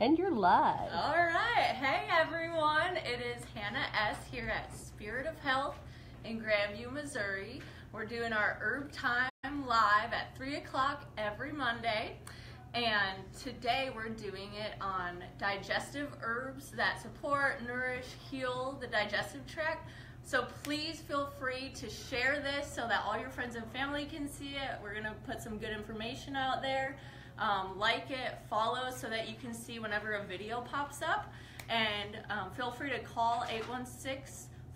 And you're live. All right. Hey, everyone. It is Hannah S. here at Spirit of Health in Grandview, Missouri. We're doing our Herb Time live at 3 o'clock every Monday. And today we're doing it on digestive herbs that support, nourish, heal the digestive tract. So please feel free to share this so that all your friends and family can see it. We're going to put some good information out there um, like it, follow so that you can see whenever a video pops up. And um, feel free to call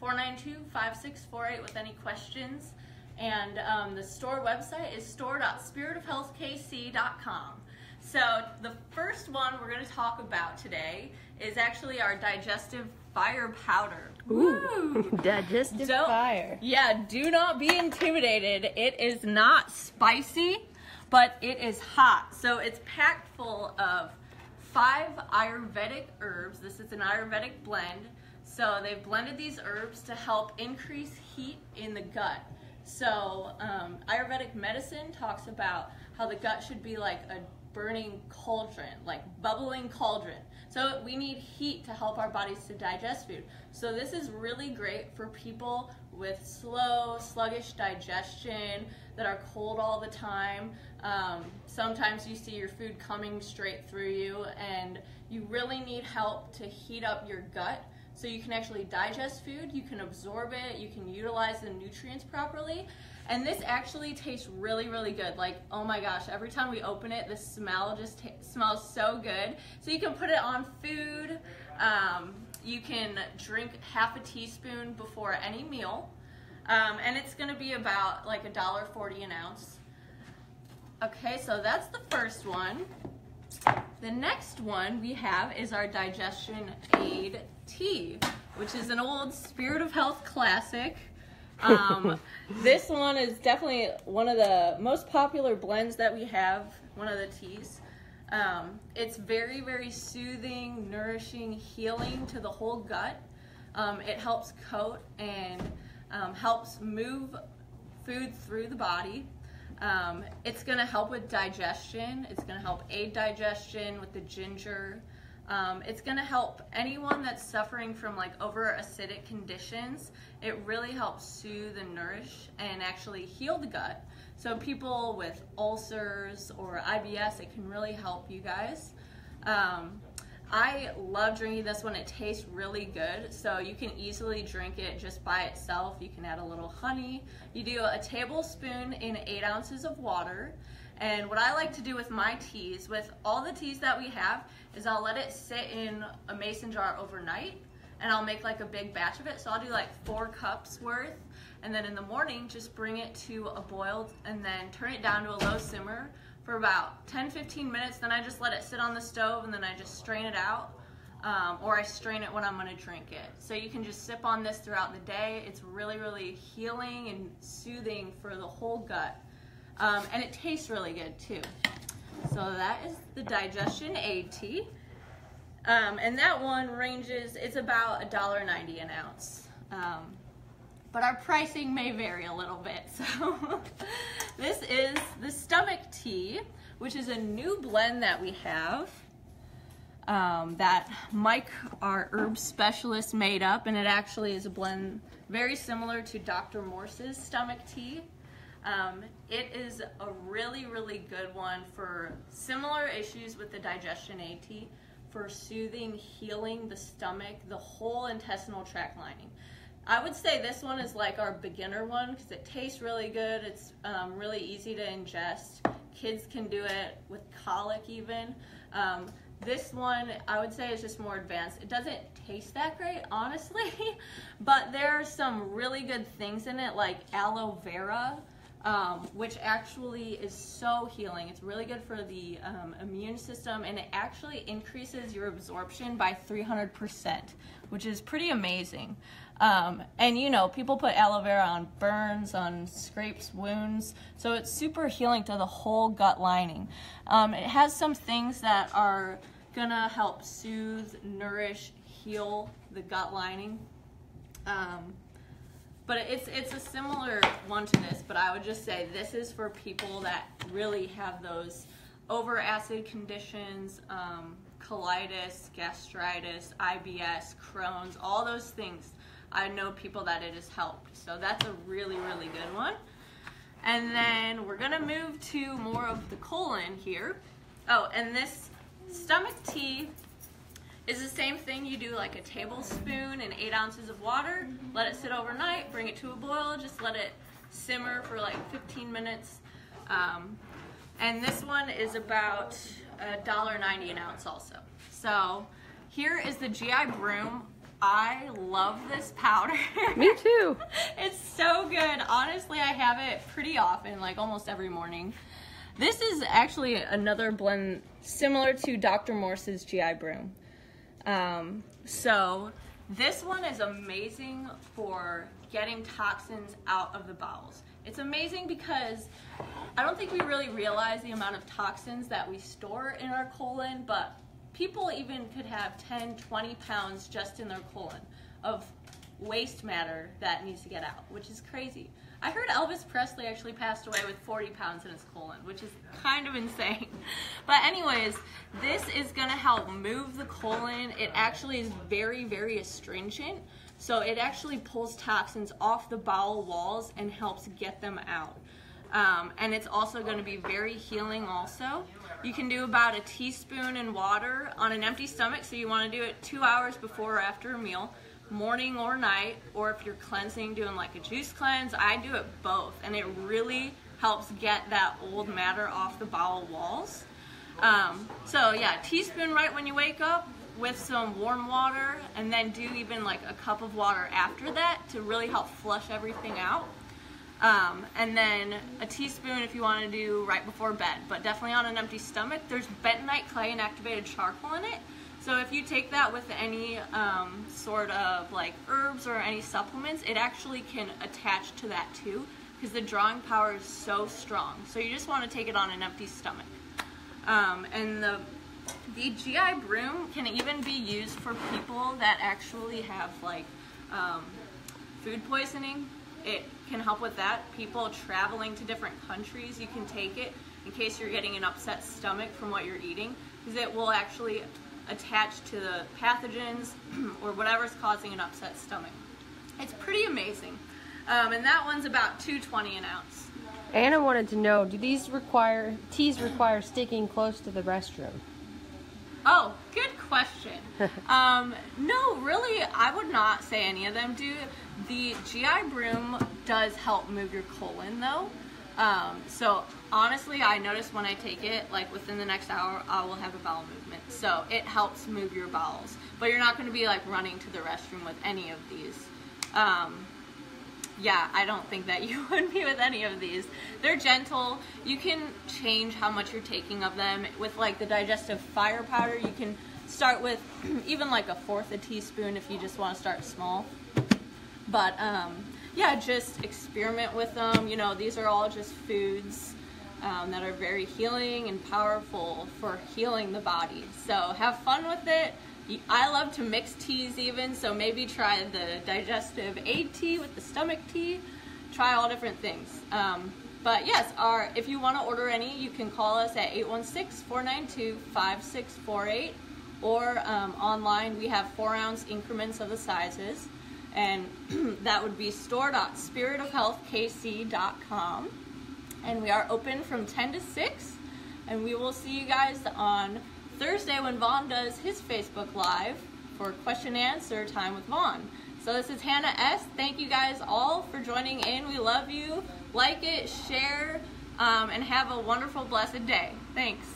816-492-5648 with any questions. And um, the store website is store.spiritofhealthkc.com. So the first one we're going to talk about today is actually our digestive fire powder. Ooh, digestive Don't- fire. Yeah, do not be intimidated. It is not spicy, but it is hot. So it's packed full of five Ayurvedic herbs. This is an Ayurvedic blend. So they've blended these herbs to help increase heat in the gut. So um, Ayurvedic medicine talks about how the gut should be like a burning cauldron, like bubbling cauldron. So we need heat to help our bodies to digest food. So this is really great for people with slow, sluggish digestion that are cold all the time. Um, sometimes you see your food coming straight through you, and you really need help to heat up your gut so you can actually digest food, you can absorb it, you can utilize the nutrients properly. And this actually tastes really, really good. Like, oh my gosh, every time we open it, the smell just smells so good. So you can put it on food. Um, you can drink half a teaspoon before any meal. Um, and it's gonna be about like a dollar forty an ounce. Okay, so that's the first one. The next one we have is our Digestion Aid Tea, which is an old Spirit of Health classic. Um, this one is definitely one of the most popular blends that we have, one of the teas. Um, it's very, very soothing, nourishing, healing to the whole gut. Um, it helps coat and um, helps move food through the body. Um, it's going to help with digestion. It's going to help aid digestion with the ginger. Um, it's going to help anyone that's suffering from like over acidic conditions. It really helps soothe and nourish and actually heal the gut. So people with ulcers or IBS, it can really help you guys. Um, I love drinking this one. It tastes really good. So you can easily drink it just by itself. You can add a little honey. You do a tablespoon in eight ounces of water. And what I like to do with my teas, with all the teas that we have, is I'll let it sit in a mason jar overnight and I'll make like a big batch of it. So I'll do like four cups worth. And then in the morning, just bring it to a boil and then turn it down to a low simmer for about 10 15 minutes. Then I just let it sit on the stove and then I just strain it out. Um, or I strain it when I'm to drink it. So you can just sip on this throughout the day. It's really, really healing and soothing for the whole gut. Um, and it tastes really good too. So that is the Digestion Tea. Um, and that one ranges, it's about $1.90 an ounce. Um, but our pricing may vary a little bit. So this is the stomach tea, which is a new blend that we have um, that Mike, our herb specialist, made up, and it actually is a blend very similar to Dr. Morse's stomach tea. Um, it is a really, really good one for similar issues with the digestion aid tea, for soothing, healing the stomach, the whole intestinal tract lining. I would say this one is like our beginner one because it tastes really good. It's um, really easy to ingest. Kids can do it with colic even. Um, this one I would say is just more advanced. It doesn't taste that great, honestly, but there are some really good things in it like aloe vera, um, which actually is so healing. It's really good for the um, immune system and it actually increases your absorption by 300%, which is pretty amazing. Um, and you know, people put aloe vera on burns, on scrapes, wounds, so it's super healing to the whole gut lining. Um, it has some things that are gonna help soothe, nourish, heal the gut lining. Um, but it's it's a similar one to this, but I would just say this is for people that really have those over acid conditions, um, colitis, gastritis, IBS, Crohn's, all those things. I know people that it has helped. So that's a really, really good one. And then we're gonna move to more of the colon here. Oh, and this stomach tea is the same thing. You do like a tablespoon and eight ounces of water, let it sit overnight, bring it to a boil, just let it simmer for like 15 minutes. Um, and this one is about $1.90 an ounce also. So here is the GI Broom. I love this powder. Me too. it's so good. Honestly, I have it pretty often, like almost every morning. This is actually another blend similar to Dr. Morse's GI Broom. Um, so this one is amazing for getting toxins out of the bowels. It's amazing because I don't think we really realize the amount of toxins that we store in our colon, but people even could have 10, 20 pounds just in their colon of waste matter that needs to get out, which is crazy. I heard Elvis Presley actually passed away with 40 pounds in his colon, which is kind of insane. But anyways, this is gonna help move the colon. It actually is very, very astringent. So it actually pulls toxins off the bowel walls and helps get them out. Um, and it's also going to be very healing also. You can do about a teaspoon in water on an empty stomach, so you want to do it two hours before or after a meal morning or night, or if you're cleansing, doing like a juice cleanse, I do it both, and it really helps get that old matter off the bowel walls. Um, so yeah, teaspoon right when you wake up with some warm water, and then do even like a cup of water after that to really help flush everything out. Um, and then a teaspoon if you want to do right before bed, but definitely on an empty stomach. There's bentonite clay and activated charcoal in it, so if you take that with any um, sort of like herbs or any supplements, it actually can attach to that too because the drawing power is so strong. So you just want to take it on an empty stomach. Um, and the, the GI broom can even be used for people that actually have like um, food poisoning. It can help with that. People traveling to different countries, you can take it in case you're getting an upset stomach from what you're eating because it will actually attached to the pathogens or whatever's causing an upset stomach. It's pretty amazing. Um, and that one's about 220 an ounce. Anna wanted to know, do these require, teas require sticking close to the restroom? Oh, good question. um, no, really, I would not say any of them do. The GI Broom does help move your colon though. Um, so honestly, I notice when I take it, like within the next hour, I will have a bowel movement. So it helps move your bowels. But you're not going to be like running to the restroom with any of these. Um, yeah, I don't think that you would be with any of these. They're gentle. You can change how much you're taking of them. With like the digestive fire powder, you can start with even like a fourth a teaspoon if you just want to start small. But um, yeah, just experiment with them. You know, these are all just foods um, that are very healing and powerful for healing the body. So have fun with it. I love to mix teas even, so maybe try the digestive aid tea with the stomach tea. Try all different things. Um, but yes, our, if you want to order any, you can call us at 816-492-5648 or um, online we have four ounce increments of the sizes and that would be store.spiritofhealthkc.com. And we are open from 10 to 6, and we will see you guys on Thursday when Vaughn does his Facebook Live for question and answer time with Vaughn. So this is Hannah S. Thank you guys all for joining in. We love you. Like it, share, um, and have a wonderful, blessed day. Thanks.